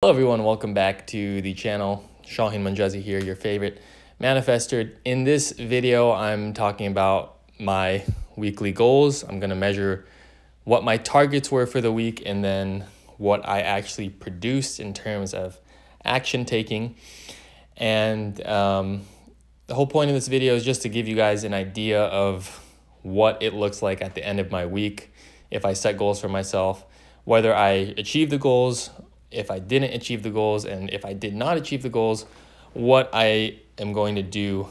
Hello everyone, welcome back to the channel. Shahin Monjezi here, your favorite manifester. In this video, I'm talking about my weekly goals. I'm gonna measure what my targets were for the week and then what I actually produced in terms of action taking. And um, the whole point of this video is just to give you guys an idea of what it looks like at the end of my week if I set goals for myself, whether I achieve the goals, if I didn't achieve the goals, and if I did not achieve the goals, what I am going to do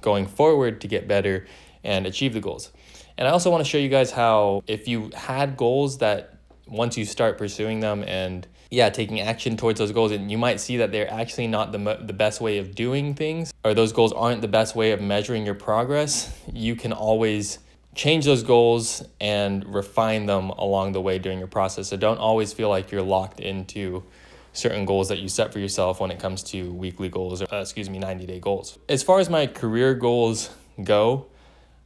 going forward to get better and achieve the goals. And I also want to show you guys how if you had goals that once you start pursuing them and yeah, taking action towards those goals, and you might see that they're actually not the, the best way of doing things, or those goals aren't the best way of measuring your progress, you can always change those goals and refine them along the way during your process. So don't always feel like you're locked into certain goals that you set for yourself when it comes to weekly goals or uh, excuse me 90 day goals. As far as my career goals go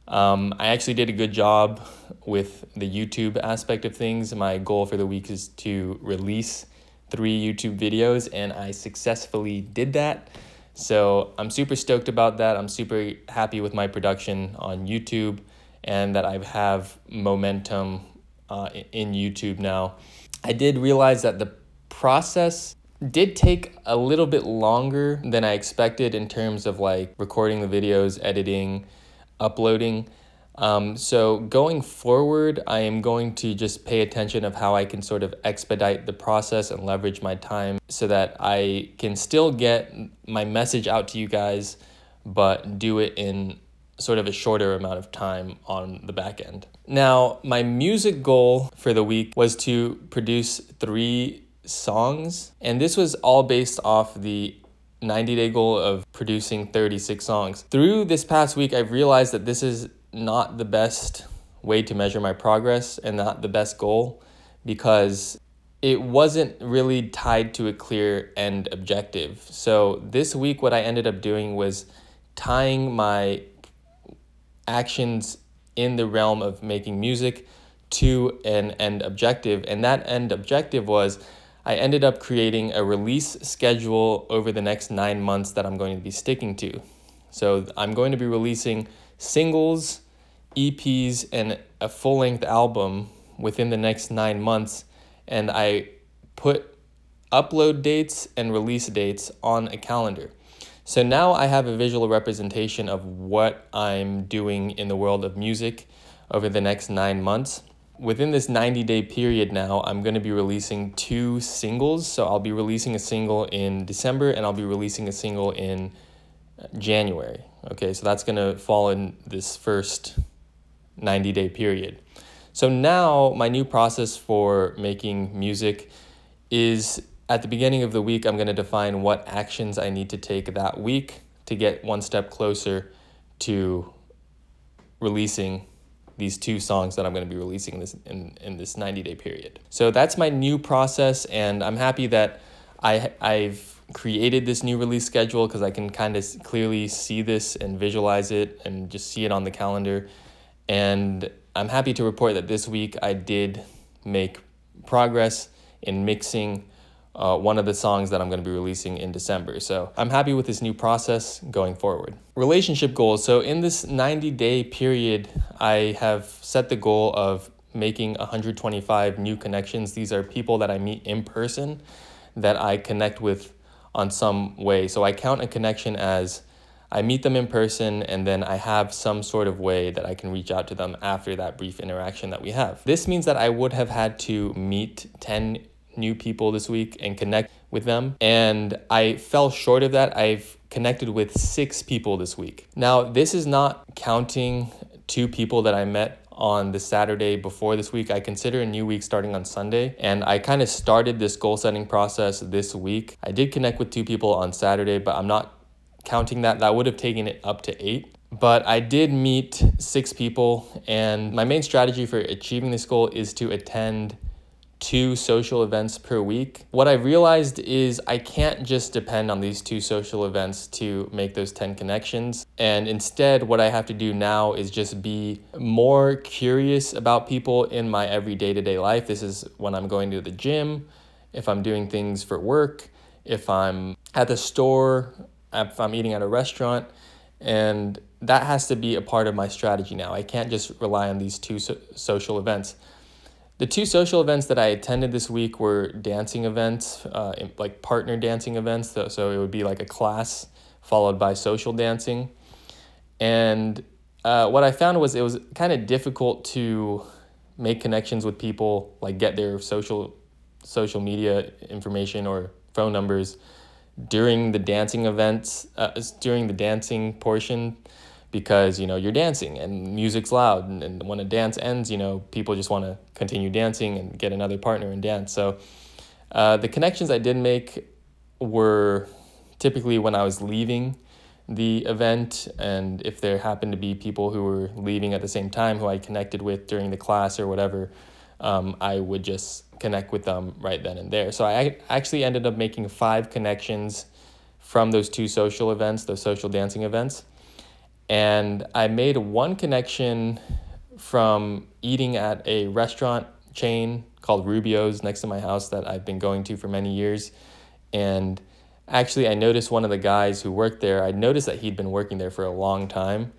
um, i actually did a good job with the youtube aspect of things. My goal for the week is to release three youtube videos and i successfully did that. So i'm super stoked about that. I'm super happy with my production on youtube and that I have momentum uh, in YouTube now. I did realize that the process did take a little bit longer than I expected in terms of like recording the videos, editing, uploading. Um, so going forward, I am going to just pay attention of how I can sort of expedite the process and leverage my time so that I can still get my message out to you guys, but do it in sort of a shorter amount of time on the back end. Now, my music goal for the week was to produce three songs, and this was all based off the 90 day goal of producing 36 songs. Through this past week, I've realized that this is not the best way to measure my progress and not the best goal because it wasn't really tied to a clear end objective. So, this week, what I ended up doing was tying my actions in the realm of making music to an end objective. And that end objective was I ended up creating a release schedule over the next nine months that I'm going to be sticking to. So I'm going to be releasing singles, EPs, and a full length album within the next nine months. And I put upload dates and release dates on a calendar. So now I have a visual representation of what I'm doing in the world of music over the next nine months. Within this 90 day period now, I'm going to be releasing two singles. So I'll be releasing a single in December and I'll be releasing a single in uh, January. Okay, so that's going to fall in this first 90 day period. So now my new process for making music is at the beginning of the week, I'm going to define what actions I need to take that week to get one step closer to releasing these two songs that I'm going to be releasing in this in, in this 90 day period. So that's my new process and I'm happy that I I've created this new release schedule because I can kind of clearly see this and visualize it and just see it on the calendar. And I'm happy to report that this week I did make progress in mixing uh, one of the songs that I'm going to be releasing in December. So I'm happy with this new process going forward. Relationship goals. So in this 90 day period, I have set the goal of making 125 new connections. These are people that I meet in person that I connect with on some way. So I count a connection as I meet them in person and then I have some sort of way that I can reach out to them after that brief interaction that we have. This means that I would have had to meet 10 new people this week and connect with them. And I fell short of that. I've connected with six people this week. Now, this is not counting two people that I met on the Saturday before this week. I consider a new week starting on Sunday, and I kind of started this goal setting process this week. I did connect with two people on Saturday, but I'm not counting that. That would have taken it up to eight. But I did meet six people, and my main strategy for achieving this goal is to attend two social events per week. What I've realized is I can't just depend on these two social events to make those 10 connections. And instead, what I have to do now is just be more curious about people in my every day to day life. This is when I'm going to the gym if I'm doing things for work, if I'm at the store, if I'm eating at a restaurant. And that has to be a part of my strategy now. I can't just rely on these two so- social events. The two social events that I attended this week were dancing events, uh, like partner dancing events. So, it would be like a class followed by social dancing. And uh, what I found was it was kind of difficult to make connections with people, like get their social social media information or phone numbers during the dancing events, uh, during the dancing portion, because you know you're dancing and music's loud, and, and when a dance ends, you know people just want to continue dancing and get another partner and dance. So uh, the connections I did make were typically when I was leaving the event and if there happened to be people who were leaving at the same time who I connected with during the class or whatever, um, I would just connect with them right then and there. So I actually ended up making five connections from those two social events, those social dancing events. And I made one connection from eating at a restaurant chain called Rubio's next to my house that I've been going to for many years. And actually, I noticed one of the guys who worked there, I noticed that he'd been working there for a long time.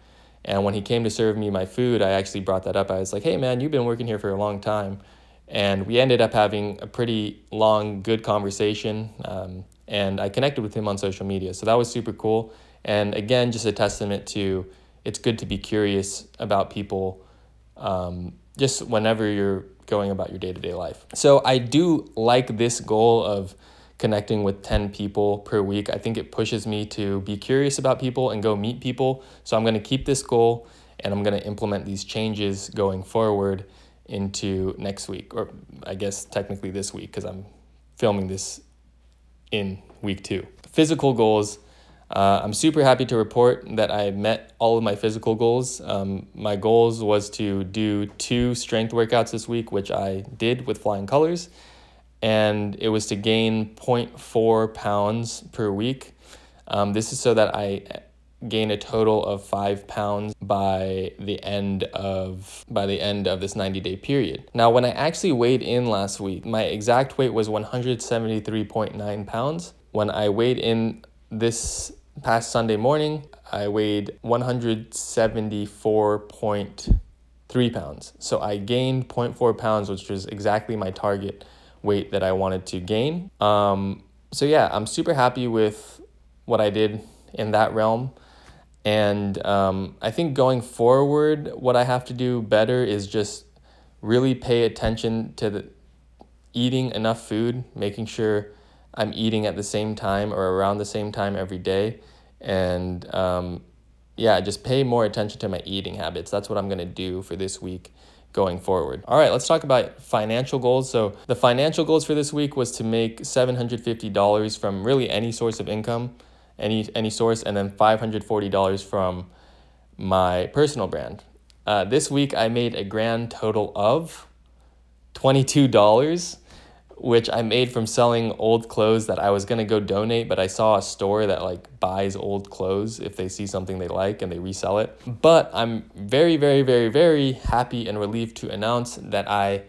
And when he came to serve me my food, I actually brought that up. I was like, hey, man, you've been working here for a long time. And we ended up having a pretty long, good conversation. Um, and I connected with him on social media. So that was super cool. And again, just a testament to it's good to be curious about people um, just whenever you're going about your day to day life. So I do like this goal of connecting with 10 people per week. I think it pushes me to be curious about people and go meet people. So I'm going to keep this goal and I'm going to implement these changes going forward into next week, or I guess technically this week because I'm filming this in week two. Physical goals. Uh, I'm super happy to report that I met all of my physical goals. Um, my goals was to do two strength workouts this week, which I did with flying colors and it was to gain 0.4 pounds per week. Um, this is so that I gain a total of five pounds by the end of by the end of this 90 day period. Now, when I actually weighed in last week, my exact weight was 173.9 pounds. When I weighed in this past Sunday morning, I weighed 174.3 pounds. So I gained 0.4 pounds, which was exactly my target weight that I wanted to gain. Um, so yeah, I'm super happy with what I did in that realm. And um, I think going forward, what I have to do better is just really pay attention to the eating enough food, making sure I'm eating at the same time or around the same time every day. And um, yeah, just pay more attention to my eating habits. That's what I'm going to do for this week going forward. All right, let's talk about financial goals. So, the financial goals for this week was to make $750 from really any source of income, any any source, and then $540 from my personal brand. Uh, this week, I made a grand total of $22 which I made from selling old clothes that I was gonna go donate, but I saw a store that like buys old clothes if they see something they like and they resell it. But I'm very, very, very, very happy and relieved to announce that I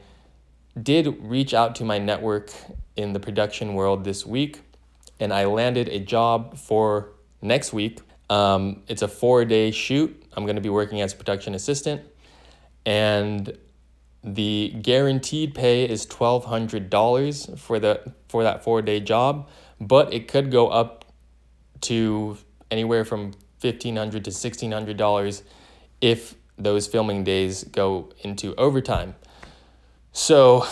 did reach out to my network in the production world this week and I landed a job for next week. Um, it's a four day shoot. I'm gonna be working as production assistant and the guaranteed pay is $1200 for the for that 4-day job, but it could go up to anywhere from $1500 to $1600 if those filming days go into overtime. So,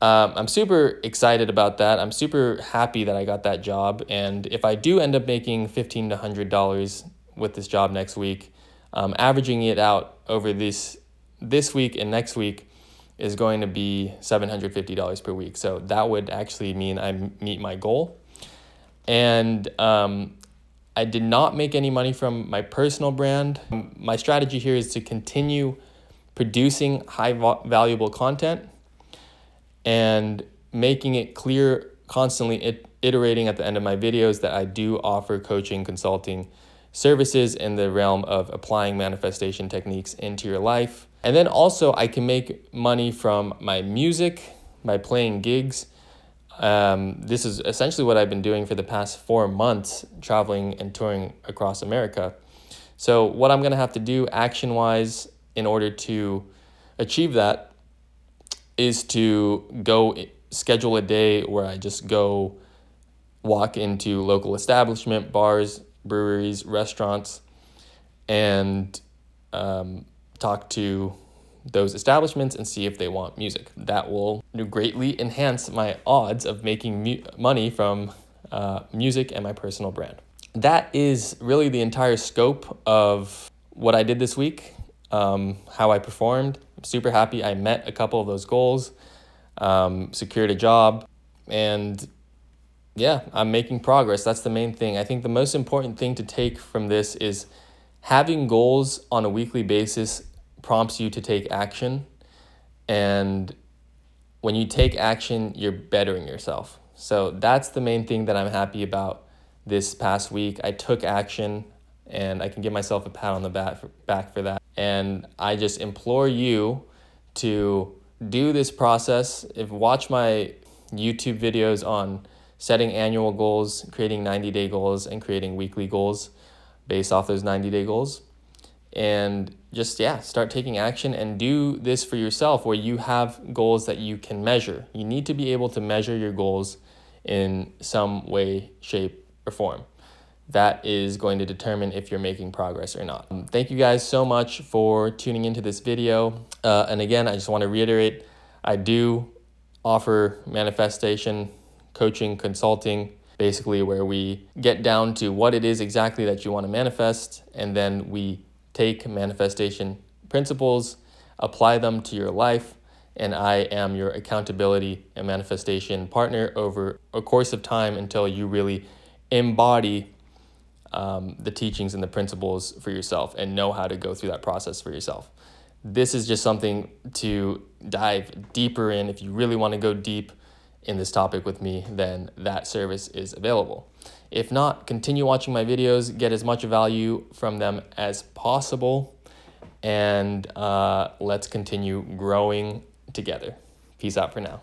um, I'm super excited about that. I'm super happy that I got that job. And if I do end up making $15 to $100 with this job next week, um, averaging it out over this this week and next week, is going to be $750 per week. So that would actually mean I meet my goal. And um, I did not make any money from my personal brand. My strategy here is to continue producing high valuable content and making it clear constantly it, iterating at the end of my videos that I do offer coaching consulting services in the realm of applying manifestation techniques into your life and then also, I can make money from my music by playing gigs. Um, this is essentially what I've been doing for the past four months, traveling and touring across America. So, what I'm going to have to do action wise in order to achieve that is to go schedule a day where I just go walk into local establishment, bars, breweries, restaurants, and um, talk to those establishments and see if they want music. That will greatly enhance my odds of making mu- money from uh, music and my personal brand. That is really the entire scope of what I did this week, um, how I performed. I'm super happy. I met a couple of those goals, um, secured a job, and yeah, I'm making progress. That's the main thing. I think the most important thing to take from this is having goals on a weekly basis prompts you to take action. And when you take action, you're bettering yourself. So that's the main thing that I'm happy about this past week. I took action and I can give myself a pat on the back for, back for that. And I just implore you to do this process. If watch my YouTube videos on setting annual goals, creating 90 day goals, and creating weekly goals based off those 90 day goals. And just, yeah, start taking action and do this for yourself where you have goals that you can measure. You need to be able to measure your goals in some way, shape, or form. That is going to determine if you're making progress or not. Um, thank you guys so much for tuning into this video. Uh, and again, I just want to reiterate I do offer manifestation coaching, consulting, basically where we get down to what it is exactly that you want to manifest, and then we take manifestation principles, apply them to your life, and I am your accountability and manifestation partner over a course of time until you really embody um, the teachings and the principles for yourself and know how to go through that process for yourself. This is just something to dive deeper in if you really want to go deep in this topic with me, then that service is available. If not, continue watching my videos, get as much value from them as possible, and uh, let's continue growing together. Peace out for now.